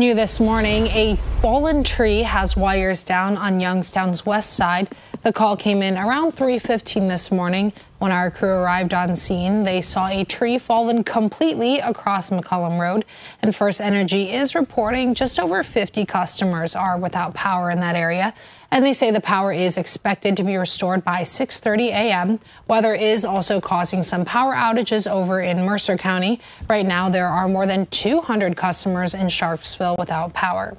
New this morning, a fallen tree has wires down on Youngstown's west side. The call came in around 3:15 this morning. When our crew arrived on scene, they saw a tree fallen completely across McCollum Road. And First Energy is reporting just over 50 customers are without power in that area. And they say the power is expected to be restored by 6:30 a.m. Weather is also causing some power outages over in Mercer County. Right now, there are more than 200 customers in Sharpsville without power.